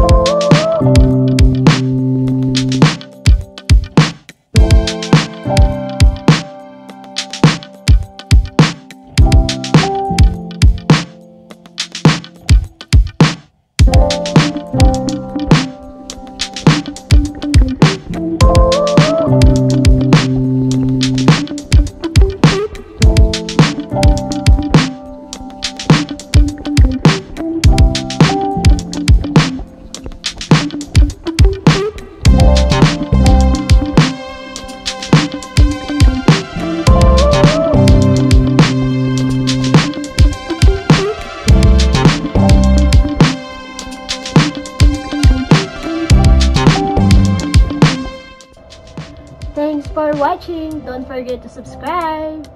you watching. Don't forget to subscribe.